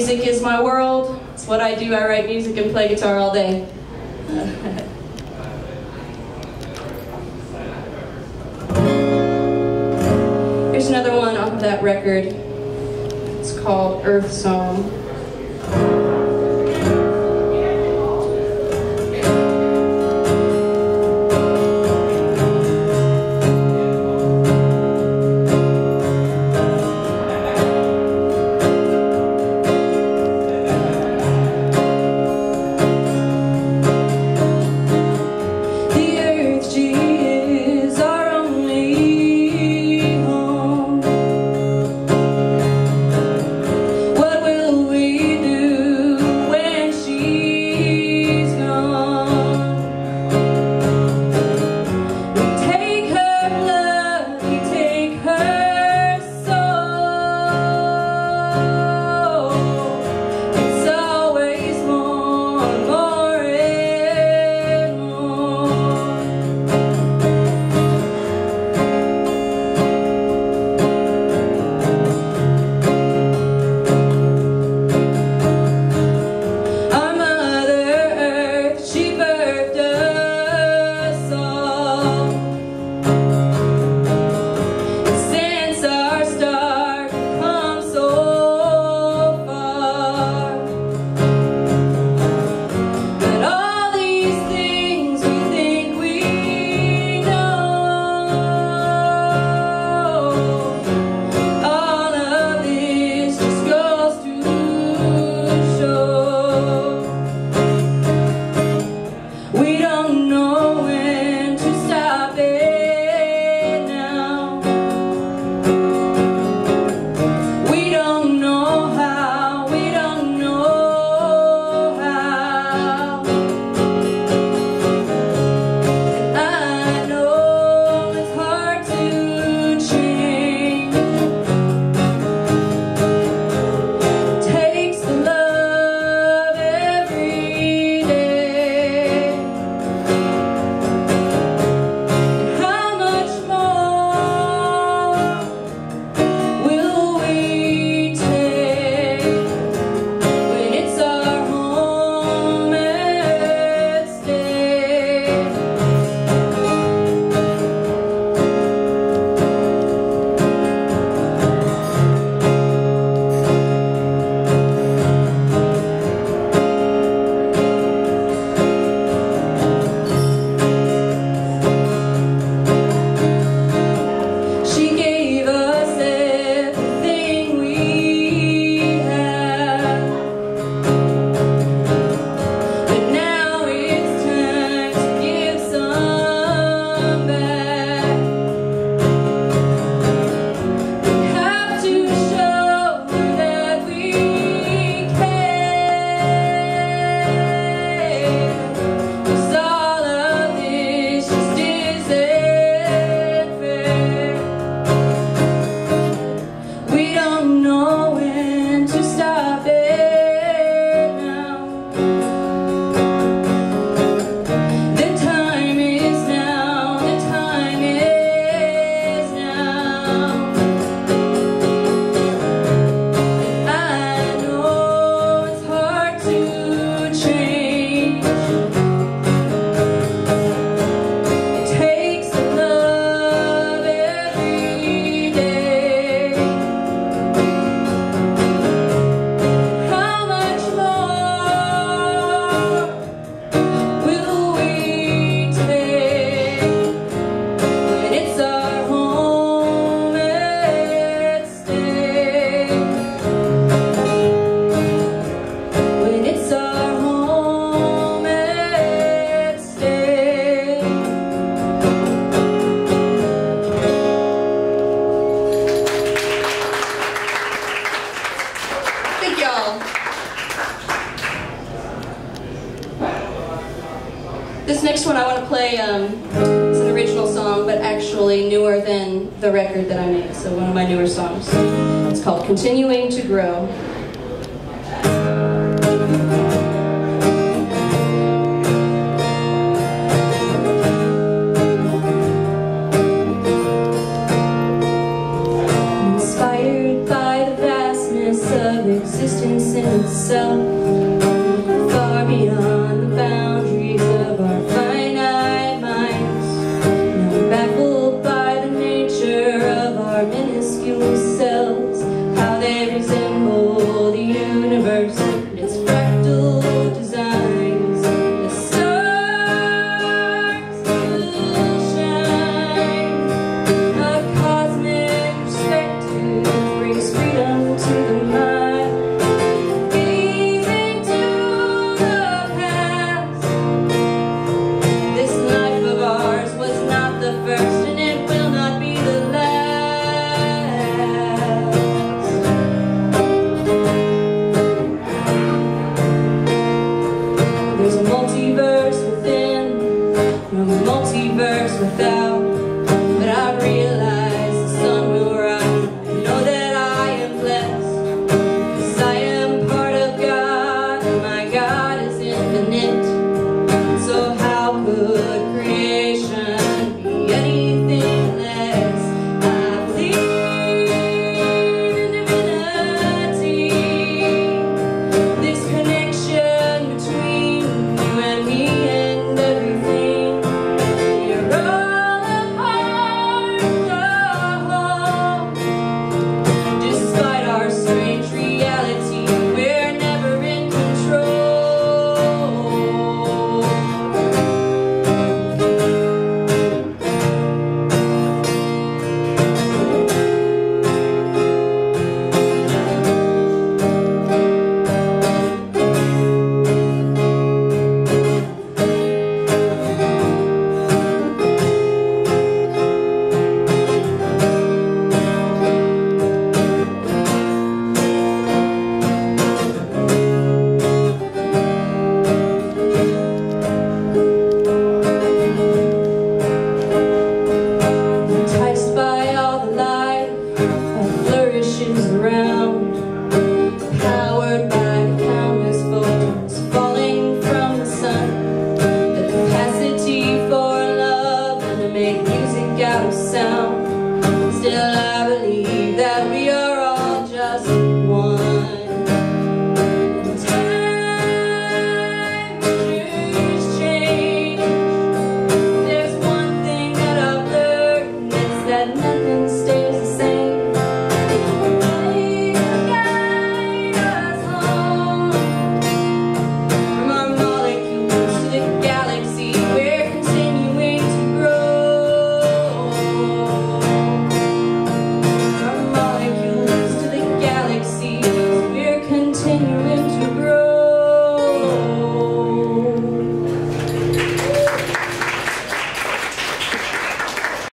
Music is my world. It's what I do. I write music and play guitar all day. Here's another one off of that record. It's called Earth Song. Continuing to play. Um, it's an original song, but actually newer than the record that I made, so one of existence without ghost sound. Still I